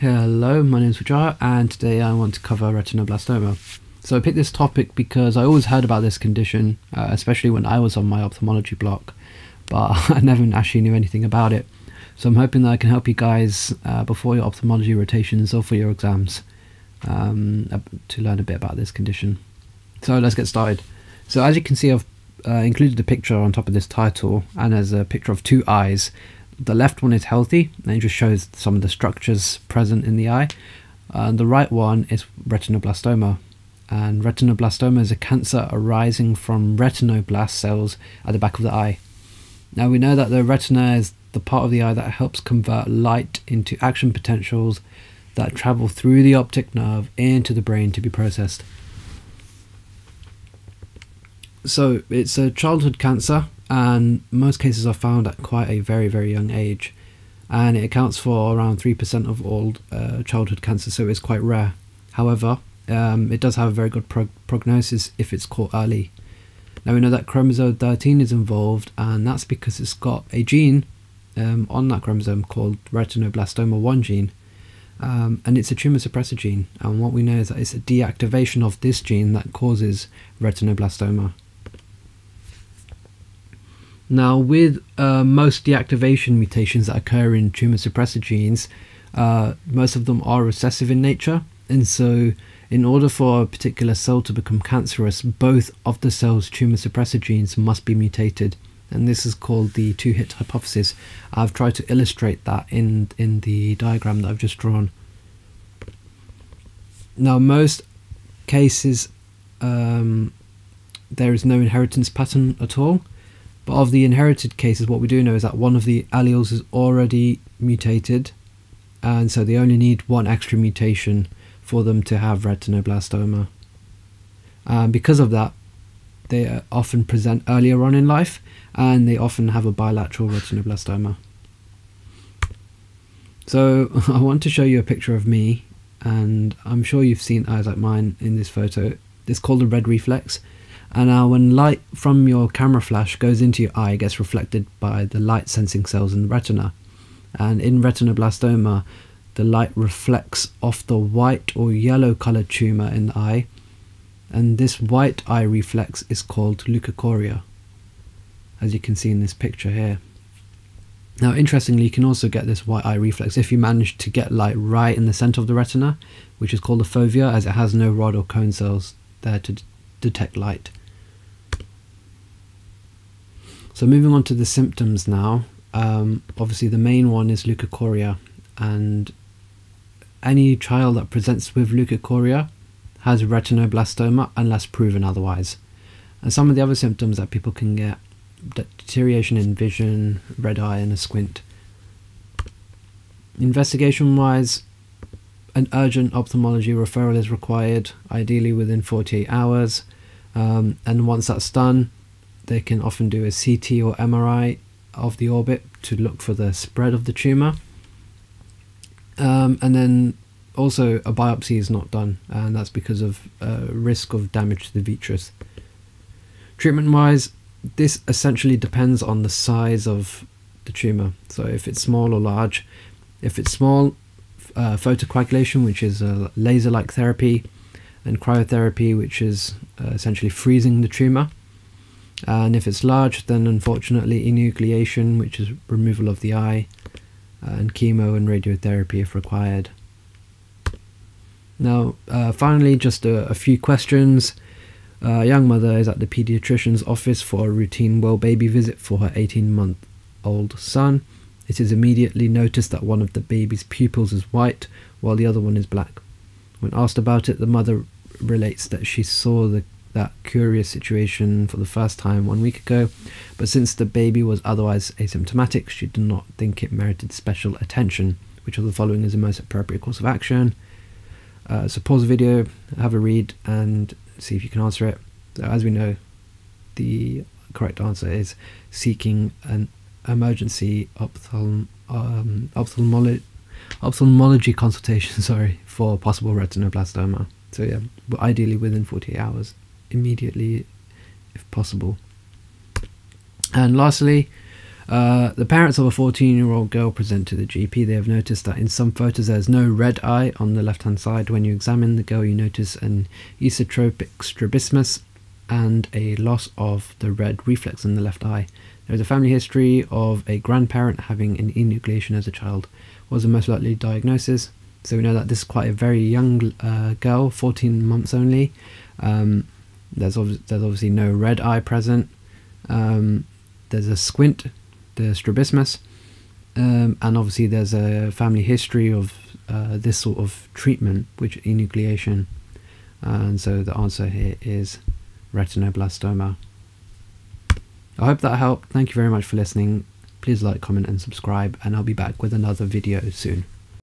Hello, my name is Vijaya and today I want to cover retinoblastoma. So I picked this topic because I always heard about this condition, uh, especially when I was on my ophthalmology block, but I never actually knew anything about it. So I'm hoping that I can help you guys uh, before your ophthalmology rotations or for your exams um, to learn a bit about this condition. So let's get started. So as you can see I've uh, included a picture on top of this title and there's a picture of two eyes the left one is healthy and it just shows some of the structures present in the eye. And the right one is retinoblastoma. And retinoblastoma is a cancer arising from retinoblast cells at the back of the eye. Now we know that the retina is the part of the eye that helps convert light into action potentials that travel through the optic nerve into the brain to be processed. So it's a childhood cancer and most cases are found at quite a very very young age. And it accounts for around 3% of all uh, childhood cancer so it's quite rare. However um, it does have a very good prognosis if it's caught early. Now we know that chromosome 13 is involved and that's because it's got a gene um, on that chromosome called retinoblastoma 1 gene. Um, and it's a tumor suppressor gene. And what we know is that it's a deactivation of this gene that causes retinoblastoma now, with uh, most deactivation mutations that occur in tumor suppressor genes, uh, most of them are recessive in nature, and so in order for a particular cell to become cancerous, both of the cell's tumor suppressor genes must be mutated, and this is called the two-hit hypothesis. I've tried to illustrate that in in the diagram that I've just drawn. Now, most cases um, there is no inheritance pattern at all but of the inherited cases, what we do know is that one of the alleles is already mutated, and so they only need one extra mutation for them to have retinoblastoma. Um, because of that, they often present earlier on in life, and they often have a bilateral retinoblastoma. So I want to show you a picture of me, and I'm sure you've seen eyes like mine in this photo. It's called a red reflex, and now when light from your camera flash goes into your eye, it gets reflected by the light sensing cells in the retina. And in retinoblastoma, the light reflects off the white or yellow colored tumor in the eye. And this white eye reflex is called leukocoria, as you can see in this picture here. Now, interestingly, you can also get this white eye reflex if you manage to get light right in the center of the retina, which is called the fovea, as it has no rod or cone cells there to detect light. So moving on to the symptoms now. Um, obviously, the main one is leukocoria, and any child that presents with leukocoria has retinoblastoma unless proven otherwise. And some of the other symptoms that people can get deterioration in vision, red eye, and a squint. Investigation wise, an urgent ophthalmology referral is required, ideally within 48 hours. Um, and once that's done, they can often do a CT or MRI of the orbit to look for the spread of the tumor. Um, and then also a biopsy is not done, and that's because of uh, risk of damage to the vitreous. Treatment wise, this essentially depends on the size of the tumor. So if it's small or large, if it's small, uh, photocoagulation, which is a laser like therapy, and cryotherapy, which is uh, essentially freezing the tumor. And if it's large, then unfortunately enucleation, which is removal of the eye, and chemo and radiotherapy if required. Now, uh, finally, just a, a, few questions. Uh, a young mother is at the pediatrician's office for a routine well baby visit for her 18 month old son. It is immediately noticed that one of the baby's pupils is white while the other one is black. When asked about it, the mother relates that she saw the that curious situation for the first time one week ago, but since the baby was otherwise asymptomatic, she did not think it merited special attention. Which of the following is the most appropriate course of action? Uh, so pause the video, have a read, and see if you can answer it. So as we know, the correct answer is seeking an emergency ophthalm, um, ophthalmology, consultation. Sorry for possible retinoblastoma. So yeah, ideally within 48 hours immediately if possible. And lastly, Uh, the parents of a 14 year old girl present to the GP. They have noticed that in some photos there's no red eye on the left hand side. When you examine the girl, you notice an esotropic strabismus and a loss of the red reflex in the left eye. There is a family history of a grandparent having an enucleation as a child. Was the most likely diagnosis? So we know that this is quite a very young uh, girl, 14 months only. Um, there's, ob- there's obviously no red eye present. Um, there's a squint, the strabismus, um, and obviously there's a family history of uh, this sort of treatment, which enucleation. And so the answer here is retinoblastoma. I hope that helped. Thank you very much for listening. Please like, comment, and subscribe, and I'll be back with another video soon.